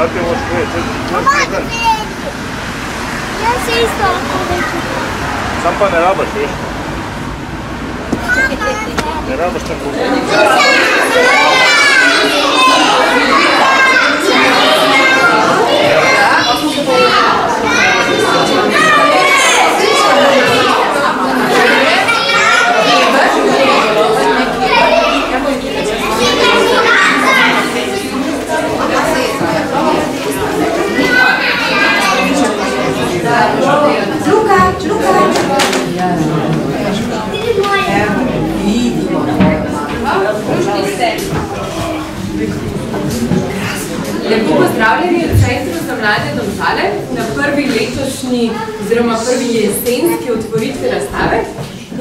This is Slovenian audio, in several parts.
Šta ti ovo što je? Jaz se isto lahko rečem. Sam pa ne rabaš, veš? Ne rabaš tako. Luka, Luka. Lepo pozdravljeni v Centru za mlade domžale na prvi letošnji oziroma prvi jesenski otvoritvi razstave.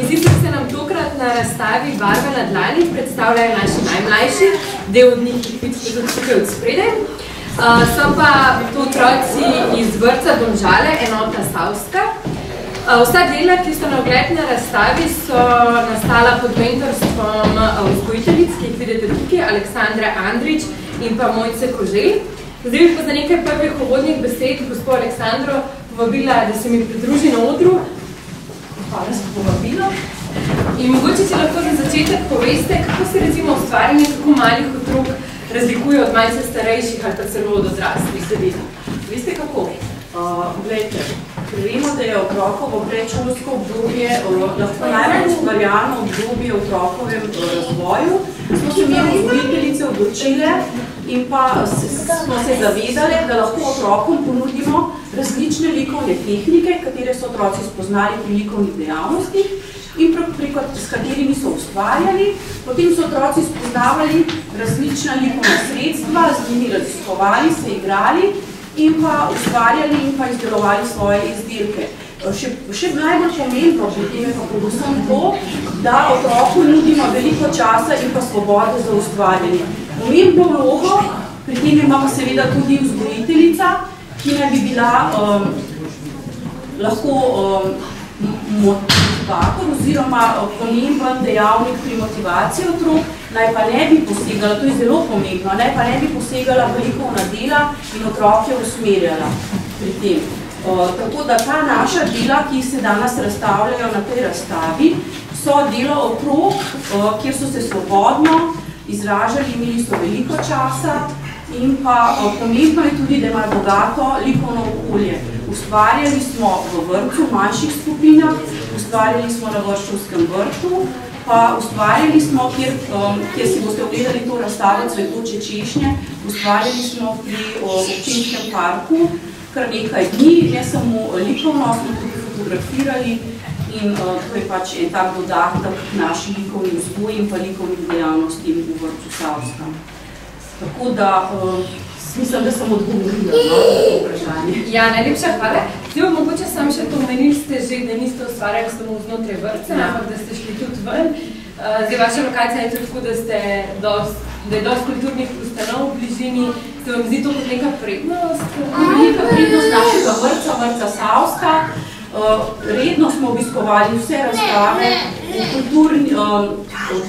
In sicer se nam tokrat na razstavi Barve na dlani predstavljajo naši najmlajši, del od njih vidite tudi tukaj od spredaj. Uh, so pa to otroci iz vrca Domžale, enota Savska. Uh, vsa dela, ki so na ogled na razstavi, so nastala pod mentorstvom vzgojiteljic, ki jih vidite tukaj, Aleksandra Andrič in pa Mojce Koželj. Zdaj bi pa za nekaj prvih uvodnih besed gospod Aleksandro povabila, da se mi pridruži na odru. Hvala za povabilo. In mogoče si lahko za začetek poveste, kako se recimo ustvarjanje tako malih otrok razlikuje od malce starejših ali pa celo od odraslih zavedi. Veste kako? Uh, glejte, vemo, da je otrokovo predšolsko obdobje uh, lahko najbolj ustvarjalno obdobje v otrokovem uh, razvoju. Smo se mi vzgojiteljice odločile in pa smo se zavedali, da lahko otrokom ponudimo različne likovne tehnike, katere so otroci spoznali pri likovnih dejavnostih in preko, s katerimi so ustvarjali. Potem so otroci spoznavali različna likovna sredstva, z njimi raziskovali, se igrali in pa ustvarjali in pa izdelovali svoje izdelke. Še, še najbolj pomembno pri tem je pa predvsem to, da otroku nudimo veliko časa in pa svobode za ustvarjanje. Pomembno vlogo pri tem ima pa seveda tudi vzgojiteljica, ki naj bi bila um, lahko um, motivator oziroma pomemben dejavnik pri motivaciji otrok, naj pa ne bi posegala, to je zelo pomembno, naj pa ne bi posegala veliko na dela in otroke usmerjala pri tem. Uh, tako da ta naša dela, ki se danes razstavljajo na tej razstavi, so delo otrok, uh, kjer so se svobodno izražali, imeli so veliko časa in pa uh, pomembno je tudi, da imajo bogato likovno okolje. Ustvarjali smo v vrtu, v manjših skupinah, ustvarjali smo na vrščovskem vrtu, pa ustvarjali smo, kjer, um, kjer si boste ogledali to razstavo Cvetoče češnje, ustvarjali smo pri občinskem parku kar nekaj dni, ne samo likovno, smo tudi fotografirali in uh, to je pač en tak dodatek naši likovni vzgoji in pa likovnim dejavnostim v vrtu Savska. Tako da, uh, mislim, da sem odgovorila no, na to vprašanje. Ja, najlepša hvala. Zdaj mogoče sam še to omenili ste že, da niste ustvarjali samo znotraj vrtca, ja. ampak da ste šli tudi ven. Uh, zdaj, vaša lokacija je tudi tako, da, ste dost, da je dosti kulturnih ustanov v bližini. Se vam zdi to kot neka prednost? Neka prednost našega vrtca, vrtca Savska. Uh, redno smo obiskovali vse razstave v kulturni, uh,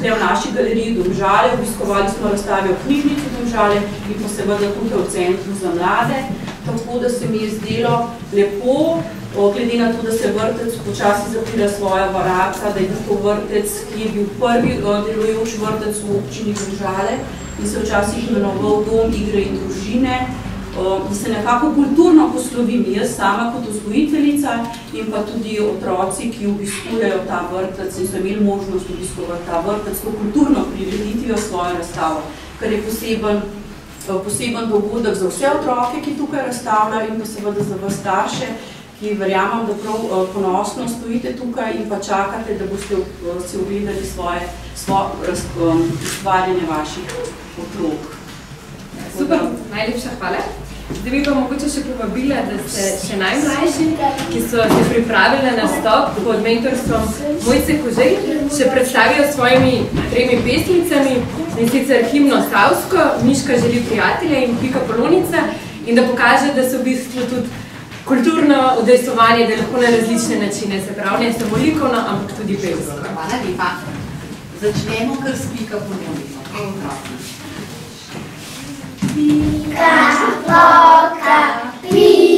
v naši galeriji Domžale, obiskovali smo razstave v knjižnici Domžale in pa seveda tukaj v centru za mlade, tako da se mi je zdelo lepo, uh, glede na to, da se vrtec počasi zapira svoja vrata, da je to vrtec, ki je bil prvi uh, delujoč vrtec v občini Domžale in se včasih imenoval Dom igre in družine, da se nekako kulturno poslovim jaz sama kot vzgojiteljica in pa tudi otroci, ki obiskujejo ta vrtec in so imeli možnost obiskovati ta vrtec, to kulturno prireditijo svojo razstavo, kar je poseben, poseben dogodek za vse otroke, ki tukaj razstavljajo in pa seveda za vas starše, ki verjamem, da prav ponosno stojite tukaj in pa čakate, da boste si ogledali svoje, svoje ustvarjanje vaših otrok. Super, najlepša hvala. Zdaj bi pa mogoče še povabila, da se še najmlajši, ki so se pripravili na stop pod mentorstvom Mojce Kožej, še predstavijo svojimi tremi pesmicami, in sicer himno Savsko, Miška želi prijatelja in Pika Polonica, in da pokaže, da so v bistvu tudi kulturno udejstovanje, da lahko na različne načine se pravi, ne samo likovno, ampak tudi pevsko. Hvala lepa. Začnemo kar s Pika Polonica. Pika poka, pika polonica,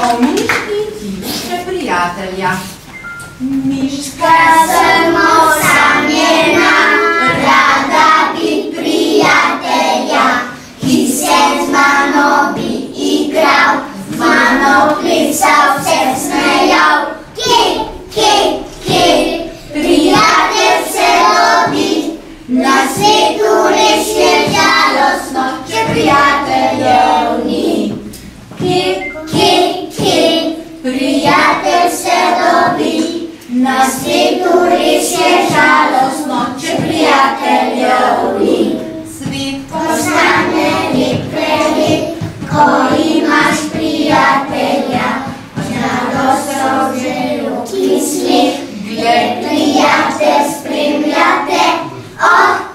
o miški, ki išče prijatelja. Miška sem osamljena, rada bi prijatelja, ki se z mano bi igral, z mano plesal, se smejal. Kje, kje, kje, prijatelj se dobi, na svetu res je žalostno, če prijateljev ni. Kje, kje, prijatelj se dobi, na svetu res je žalostno, če prijateljev ni. Svet Postane lep prelep, ko imaš prijatelja, žalost so zelo kisli, gled prijatelj spremljate, oh,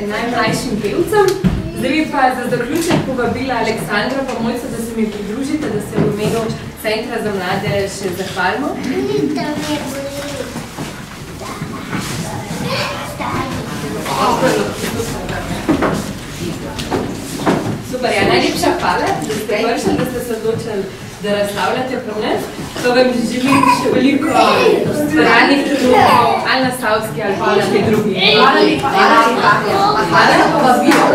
najmlajšim pevcem. Zdaj bi pa za zaključek povabila Aleksandra pa Mojca, da se mi pridružite, da se v imenu Centra za mlade še zahvalimo. Super, ja, najlepša hvala, da ste prišli, da ste se odločili, da razstavljate pri nas. Pa vam želim še veliko trenutkov, ali na Savski, ali pa na tej drugi. Hvala lepa, hvala lepa. Hvala za povabilo.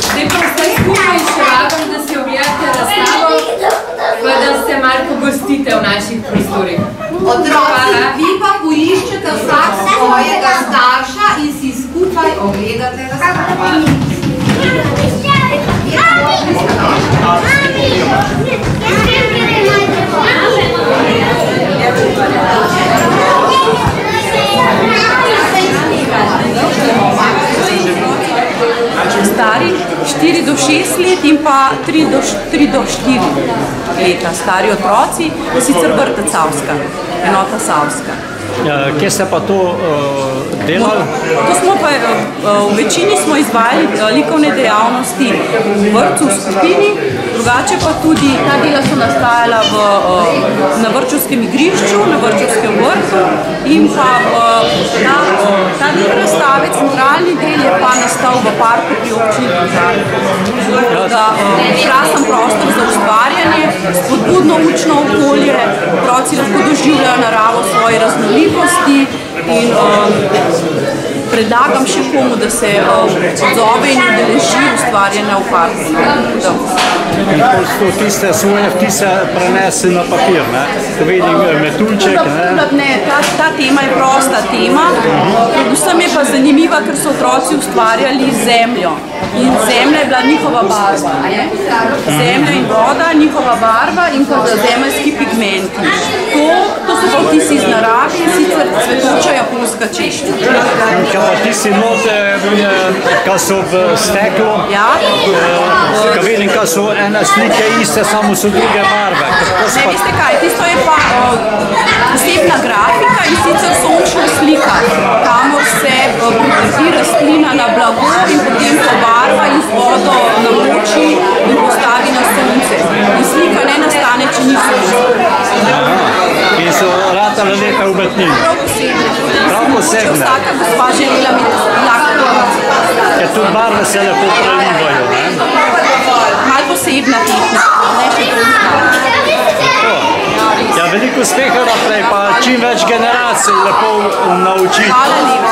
Zdaj pa vse skupaj še vabim, da si ogledate razstavo, pa da se malo pogostite v naših prostorih. Otroci, vi pa poiščete vsak svojega starša in si skupaj ogledate razstavo. stari 4 do 6 let in pa 3 do, 3 do 4 leta stari otroci, sicer vrtec Savska, enota Savska. Ja, Kje ste pa to uh, delali? To smo pa, eh, v večini smo izvajali eh, likovne dejavnosti v vrtu, v skupini, drugače pa tudi ta dela so nastajala v, na vrčevskem igrišču, na vrčevskem vrtu in pa eh, ta, ta del razstave, centralni del je pa nastal v parku pri občini. Tako da krasen prostor za ustvarjanje, spodbudno učno okolje, otroci lahko doživljajo naravo svoje raznolikosti in um, predlagam še komu, da se uh, odzove in udeleži ustvarjanja v parku. In pol so tiste svoje vtise prenesi na papir, ne? Ko vidim eh, metuljček, ne? Ne, ta, ta tema je prosta tema, predvsem je pa zanimiva, ker so otroci ustvarjali zemljo in zemlja je bila njihova barva. Ne? Zemlja in voda, njihova barva in pa zemeljski pigmenti. To, to so pa vtisi iz narave sicer cvetoča japonska češnja. Pa ti si note, kaj so v steklu, Ja? kaj vidim, kaj so ene slike iste, samo so druge barve. Ne, veste kaj, tisto je pa posebna grafika in sicer sončna slika, kamor se o, pritrdi rastlina na blago in potem pobarva in z vodo namoči in postavi na sonce. In slika ne nastane, če ni sonca. In so ratale umetnine. Prav posebne. Prav posebne. vsaka gospa želela imeti lahko Ker tudi barve se lepo prelivajo, ne? malo posebna tehnika, ne še to Ja, veliko uspeha naprej, pa čim več generacij lepo naučiti. Hvala lepa.